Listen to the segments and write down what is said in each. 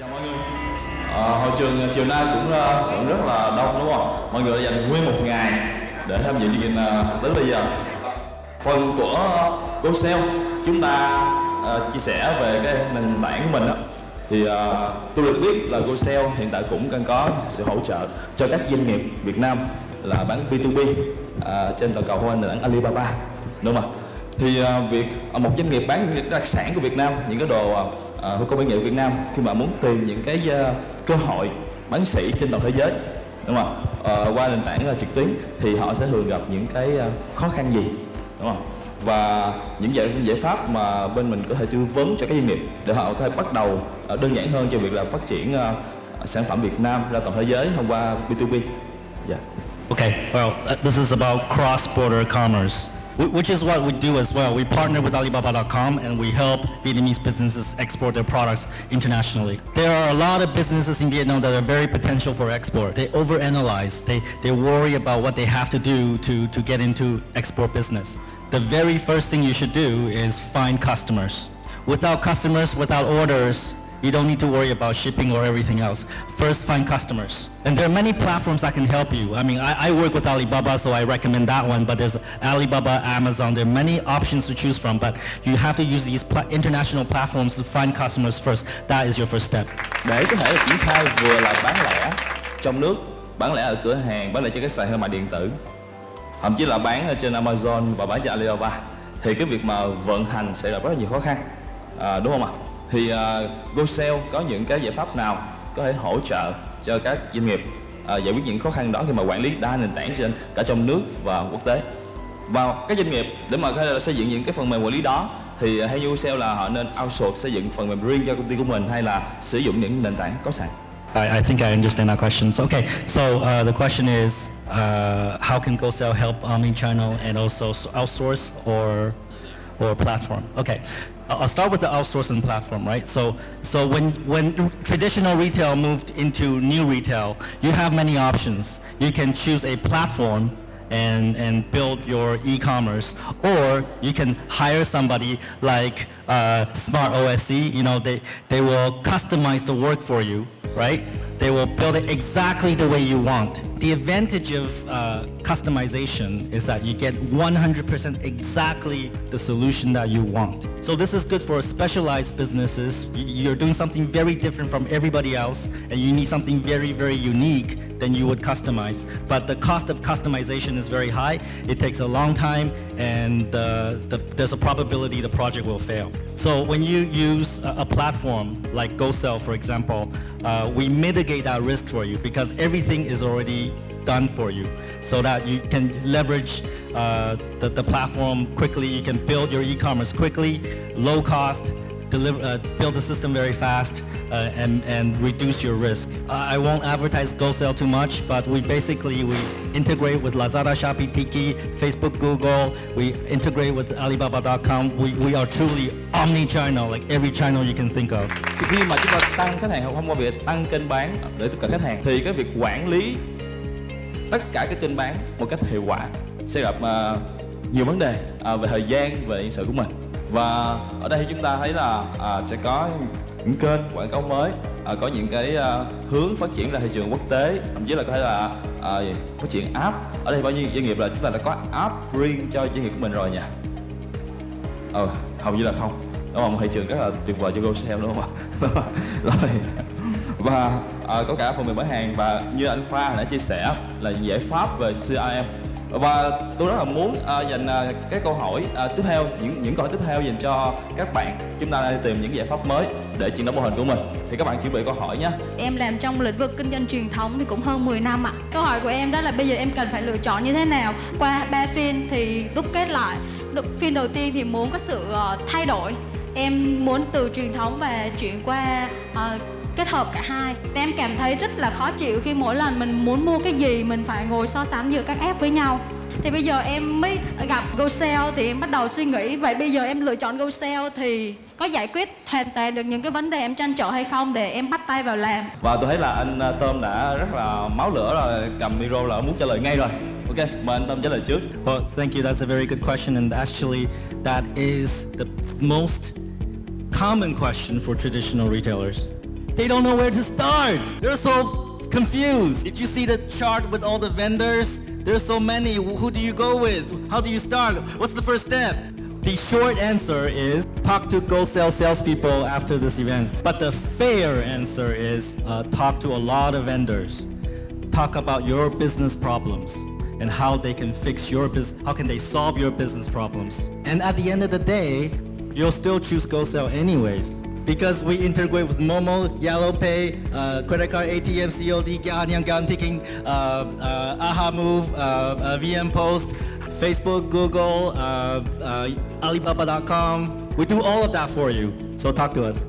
Chào mọi người. À, hội trường à, chiều nay cũng uh, rất là đông đúng không? Mọi người đã dành nguyên một ngày để tham dự chương trình à, đến bây giờ. Phần của uh, Sale chúng ta uh, chia sẻ về cái nền tảng của mình đó. Thì uh, tôi được biết là GoSell hiện tại cũng đang có sự hỗ trợ cho các doanh nghiệp Việt Nam là bán B2B uh, trên toàn cầu qua nền tảng Alibaba đúng không ạ? Thì uh, việc uh, một doanh nghiệp bán những đặc sản của Việt Nam, những cái đồ uh, À, hội công nghệ Việt Nam khi mà muốn tìm những cái uh, cơ hội bán sỉ trên toàn thế giới đúng không uh, qua nền tảng uh, trực tuyến thì họ sẽ thường gặp những cái uh, khó khăn gì đúng không và những giải giải pháp mà bên mình có thể tư vấn cho các doanh nghiệp để họ có thể bắt đầu uh, đơn giản hơn cho việc là phát triển uh, sản phẩm Việt Nam ra toàn thế giới thông qua B2B. Yeah. Dạ. Okay, well, uh, this is about cross-border commerce. Which is what we do as well. We partner with Alibaba.com and we help Vietnamese businesses export their products internationally. There are a lot of businesses in Vietnam that are very potential for export. They overanalyze, they, they worry about what they have to do to, to get into export business. The very first thing you should do is find customers. Without customers, without orders, you don't need to worry about shipping or everything else. First, find customers. And there are many platforms that can help you. I mean, I, I work with Alibaba, so I recommend that one, but there's Alibaba, Amazon, there are many options to choose from, but you have to use these pla international platforms to find customers first. That is your first step. Để có thể triển khai vừa là bán lẻ trong nước, bán lẻ ở cửa hàng, bán lẻ trên các sàn thương mại điện tử, thậm chí là bán ở trên Amazon và bán trên Alibaba, thì cái việc mà vận hành sẽ gặp rất là nhiều khó khăn, à, đúng không ạ? À? Thì à, uh, GoSell có những cái giải pháp nào có thể hỗ trợ cho các doanh nghiệp uh, giải quyết những khó khăn đó khi mà quản lý đa nền tảng trên cả trong nước và quốc tế và các doanh nghiệp để mà có thể xây dựng những cái phần mềm quản lý đó thì uh, hay như GoSell là họ nên outsource xây dựng phần mềm riêng cho công ty của mình hay là sử dụng những nền tảng có sẵn I, I think I understand that question. So, okay, so uh, the question is, uh, how can GoSell help omnichannel and also outsource or or platform? Okay, I'll start with the outsourcing platform, right? So, so when, when traditional retail moved into new retail, you have many options. You can choose a platform and, and build your e-commerce, or you can hire somebody like uh, Smart OSC, you know, they, they will customize the work for you, right? They will build it exactly the way you want. The advantage of uh, customization is that you get 100% exactly the solution that you want. So this is good for specialized businesses. You're doing something very different from everybody else, and you need something very, very unique then you would customize. But the cost of customization is very high. It takes a long time, and uh, the, there's a probability the project will fail. So when you use a, a platform like GoSell, for example, uh, we mitigate that risk for you because everything is already done for you so that you can leverage uh, the, the platform quickly. You can build your e-commerce quickly, low cost, deliver, uh, build a system very fast uh, and, and reduce your risk. Uh, I won't advertise GoSell too much, but we basically, we integrate with Lazada, Shopee, Tiki, Facebook, Google. We integrate with Alibaba.com. We, we are truly omni-channel, like every channel you can think of. Khi mà chúng ta tăng khách hàng thông qua việc tăng kênh bán để tiếp cận khách hàng, thì cái việc quản lý tất cả các kênh bán một cách hiệu quả sẽ gặp uh, nhiều vấn đề uh, về thời gian, về nhân sự của mình và ở đây chúng ta thấy là à, sẽ có những kênh quảng cáo mới à, có những cái à, hướng phát triển ra thị trường quốc tế thậm chí là có thể là à, phát triển app. Ở đây bao nhiêu doanh nghiệp là chúng ta đã có app riêng cho doanh nghiệp của mình rồi nha. Ờ hầu như là không. Đó là một thị trường rất là tuyệt vời cho GoSell đúng không ạ? Rồi. Và à, có cả phần mềm bán hàng và như anh Khoa đã chia sẻ là những giải pháp về CRM và tôi rất là muốn uh, dành uh, cái câu hỏi uh, tiếp theo những những câu hỏi tiếp theo dành cho các bạn. Chúng ta đang tìm những giải pháp mới để chuyển đổi mô hình của mình. Thì các bạn chuẩn bị câu hỏi nhé. Em làm trong lĩnh vực kinh doanh truyền thống thì cũng hơn 10 năm ạ. Câu hỏi của em đó là bây giờ em cần phải lựa chọn như thế nào? Qua ba phiên thì đúc kết lại. Phiên đầu tiên thì muốn có sự uh, thay đổi. Em muốn từ truyền thống và chuyển qua uh, kết hợp cả hai và em cảm thấy rất là khó chịu khi mỗi lần mình muốn mua cái gì mình phải ngồi so sánh giữa các app với nhau thì bây giờ em mới gặp GoSell thì em bắt đầu suy nghĩ vậy bây giờ em lựa chọn GoSell thì có giải quyết hoàn toàn được những cái vấn đề em tranh trở hay không để em bắt tay vào làm và tôi thấy là anh à, Tôm đã rất là máu lửa rồi cầm micro là muốn trả lời ngay rồi Ok, mời anh Tâm trả lời trước. Well, thank you. That's a very good question, and actually, that is the most common question for traditional retailers. They don't know where to start. They're so confused. Did you see the chart with all the vendors? There's so many. Who do you go with? How do you start? What's the first step? The short answer is talk to go sell salespeople after this event. But the fair answer is uh, talk to a lot of vendors. Talk about your business problems and how they can fix your business, how can they solve your business problems. And at the end of the day, you'll still choose GoSell anyways. Because we integrate with Momo, Yellow Pay, uh, credit card, ATM, COD, Ganyang, Gan Taking, uh, uh, Aha Move, uh, uh, VM Post, Facebook, Google, uh, uh, Alibaba.com. We do all of that for you. So talk to us.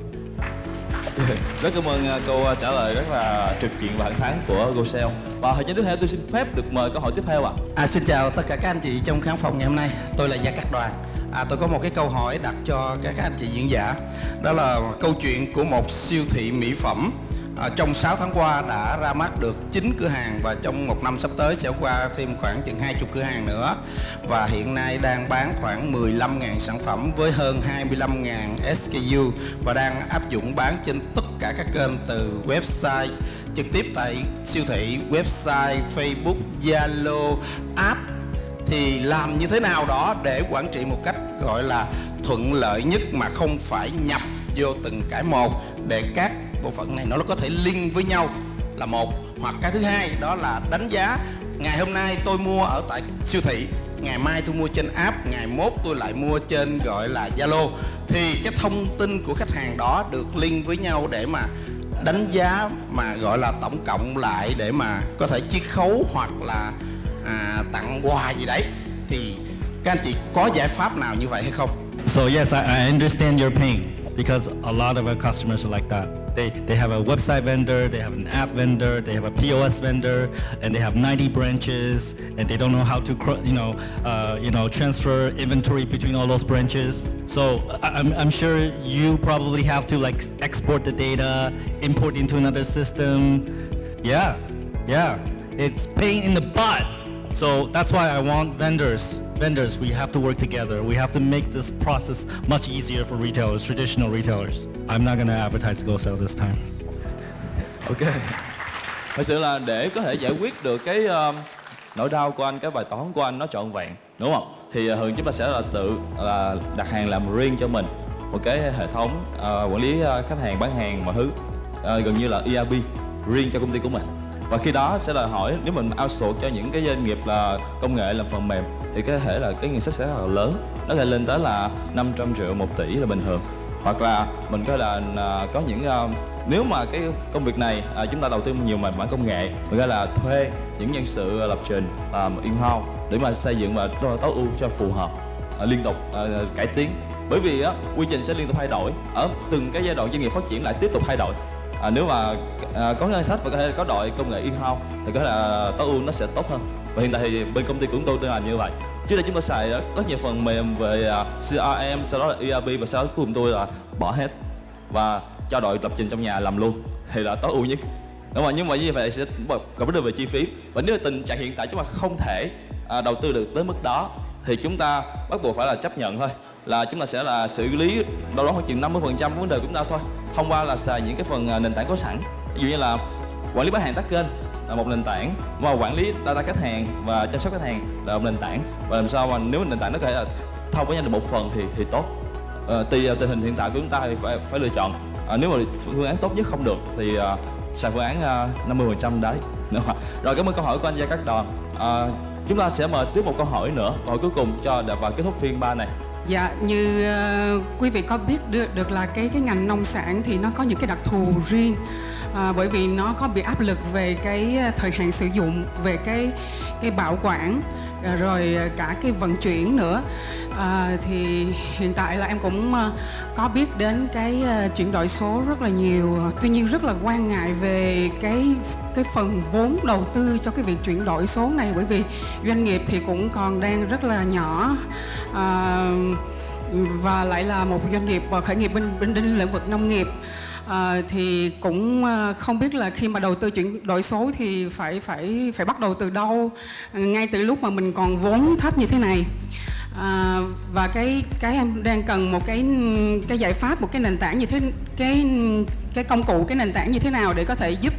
rất cảm ơn uh, câu uh, trả lời rất là trực diện và thẳng thắn của GoSell và thời gian tiếp theo tôi xin phép được mời câu hỏi tiếp theo ạ À, xin chào tất cả các anh chị trong khán phòng ngày hôm nay. Tôi là Gia Cát Đoàn. À, tôi có một cái câu hỏi đặt cho các anh chị diễn giả. Đó là câu chuyện của một siêu thị mỹ phẩm à, trong 6 tháng qua đã ra mắt được 9 cửa hàng và trong một năm sắp tới sẽ qua thêm khoảng chừng 20 cửa hàng nữa và hiện nay đang bán khoảng 15.000 sản phẩm với hơn 25.000 SKU và đang áp dụng bán trên tất cả các kênh từ website trực tiếp tại siêu thị, website, Facebook, Zalo, app thì làm như thế nào đó để quản trị một cách gọi là thuận lợi nhất mà không phải nhập vô từng cái một để các bộ phận này nó có thể liên với nhau là một. Hoặc cái thứ hai đó là đánh giá ngày hôm nay tôi mua ở tại siêu thị ngày mai tôi mua trên app ngày mốt tôi lại mua trên gọi là zalo. Thì cái thông tin của khách hàng đó được liên với nhau để mà đánh giá mà gọi là tổng cộng lại để mà có thể chiết khấu hoặc là à, tặng quà gì đấy thì các anh chị có giải pháp nào như vậy hay không So yes, I, I understand your pain because a lot of our customers are like that. They, they have a website vendor, they have an app vendor, they have a POS vendor, and they have 90 branches, and they don't know how to, you know, uh, you know, transfer inventory between all those branches. So I'm, I'm sure you probably have to like export the data, import into another system. Yeah, yeah, it's pain in the butt. So that's why I want vendors. Vendors, we have to work together. We have to make this process much easier for retailers, traditional retailers. I'm not gonna advertise Go Sell this time. Okay. thật sự là để có thể giải quyết được cái um, nỗi đau của anh cái bài toán của anh nó trọn vẹn đúng không thì uh, thường chúng ta sẽ là tự uh, là đặt hàng làm riêng cho mình một cái hệ thống uh, quản lý uh, khách hàng bán hàng mọi thứ uh, gần như là ERP riêng cho công ty của mình và khi đó sẽ là hỏi nếu mình outsource cho những cái doanh nghiệp là công nghệ làm phần mềm thì có thể là cái ngân sách sẽ rất là lớn. Nó sẽ lên tới là 500 triệu một tỷ là bình thường. Hoặc là mình có là có những à, nếu mà cái công việc này à, chúng ta đầu tư nhiều về mảng công nghệ mình có là thuê những nhân sự à, lập trình làm in house để mà xây dựng và tối tối ưu cho phù hợp à, liên tục à, cải tiến. Bởi vì á quy trình sẽ liên tục thay đổi ở từng cái giai đoạn doanh nghiệp phát triển lại tiếp tục thay đổi à, nếu mà à, có ngân sách và có thể có đội công nghệ in house thì có thể là tối ưu nó sẽ tốt hơn. Và hiện tại thì bên công ty của chúng tôi đang làm như vậy. Trước đây chúng tôi xài rất, nhiều phần mềm về à, CRM sau đó là ERP và sau đó của chúng tôi là bỏ hết và cho đội lập trình trong nhà làm luôn thì là tối ưu nhất. Đúng không nhưng mà như vậy sẽ gặp vấn đề về chi phí. Và nếu tình trạng hiện tại chúng ta không thể à, đầu tư được tới mức đó thì chúng ta bắt buộc phải là chấp nhận thôi là chúng ta sẽ là xử lý đâu đó khoảng chừng 50 phần trăm vấn đề của chúng ta thôi thông qua là xài những cái phần à, nền tảng có sẵn. Ví dụ như là quản lý bán hàng tắt kênh là một nền tảng và quản lý data khách hàng và chăm sóc khách hàng là một nền tảng. Và làm sao mà nếu nền tảng nó có thể là thông với nhau được một phần thì thì tốt. À, tùy tình hình hiện tại của chúng ta thì phải phải lựa chọn. À, nếu mà phương án tốt nhất không được thì à, xài phương án à, 50 phần trăm đấy. Đúng không? rồi cảm ơn câu hỏi của anh Gia Cát Đòn. À, chúng ta sẽ mời tiếp một câu hỏi nữa. Câu hỏi cuối cùng cho và kết thúc phiên ba này. Dạ, như ờ, quý vị có biết được, được là cái cái ngành nông sản thì nó có những cái đặc thù riêng à, bởi vì nó có bị áp lực về cái à, thời hạn sử dụng, về cái cái bảo quản à, rồi à, cả cái vận chuyển nữa. À, thì hiện tại là em cũng có biết đến cái chuyển đổi số rất là nhiều. Tuy nhiên rất là quan ngại về cái cái phần vốn đầu tư cho cái việc chuyển đổi số này bởi vì doanh nghiệp thì cũng còn đang rất là nhỏ. À, và lại là một doanh nghiệp và khởi nghiệp bên bên, bên lĩnh vực nông nghiệp à, thì cũng ờ, không biết là khi mà đầu tư chuyển đổi số thì phải phải phải bắt đầu từ đâu ngay từ lúc mà mình còn vốn thấp như thế này. À, và cái cái em đang cần một cái cái giải pháp một cái nền tảng như thế cái cái công cụ cái nền tảng như thế nào để có thể giúp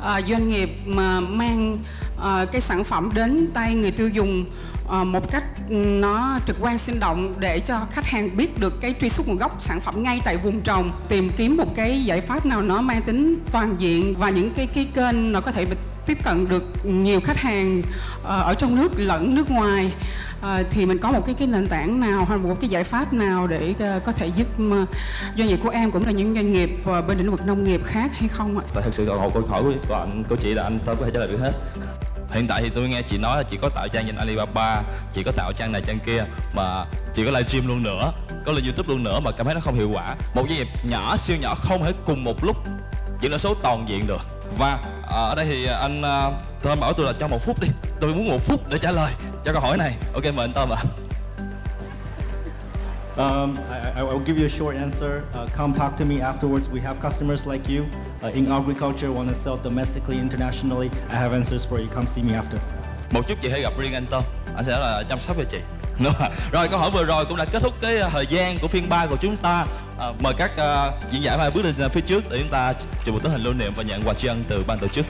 à, doanh nghiệp mà mang à, cái sản phẩm đến tay người tiêu dùng Ờ, một cách ừ, nó trực quan sinh động để cho khách hàng biết được cái truy xuất nguồn gốc sản phẩm ngay tại vùng trồng tìm kiếm một cái giải pháp nào nó mang tính toàn diện và những cái cái kênh nó có thể tiếp cận được nhiều khách hàng ờ, ở trong nước lẫn nước ngoài ờ, thì mình có một cái cái nền tảng nào hay một cái giải pháp nào để có thể giúp doanh nghiệp của em cũng là những doanh nghiệp bên lĩnh vực nông nghiệp khác hay không ạ? Tại thực sự câu hỏi của, anh cô chị là anh tôi có thể trả lời được hết. Hiện tại thì tôi nghe chị nói là chị có tạo trang trên Alibaba, chị có tạo trang này trang kia mà chị có livestream luôn nữa, có lên YouTube luôn nữa mà cảm thấy nó không hiệu quả. Một doanh nghiệp nhỏ siêu nhỏ không thể cùng một lúc chuyển đổi số toàn diện được. Và à, ở đây thì anh à, Tom bảo tôi là cho một phút đi Tôi muốn một phút để trả lời cho câu hỏi này Ok mời anh Tom ạ Um, I, I, will give you a short answer. Uh, come talk to me afterwards. We have customers like you Uh, in agriculture, want to sell domestically, internationally. I have answers for you. Come see me after. Một chút chị hãy gặp riêng anh Tom. Anh sẽ là chăm sóc cho chị. Đúng rồi rồi câu hỏi vừa rồi cũng đã kết thúc cái thời gian của phiên 3 của chúng ta. À, mời các uh, diễn giả hai bước lên phía trước để chúng ta chụp một tấm hình lưu niệm và nhận quà tri ân từ ban tổ chức.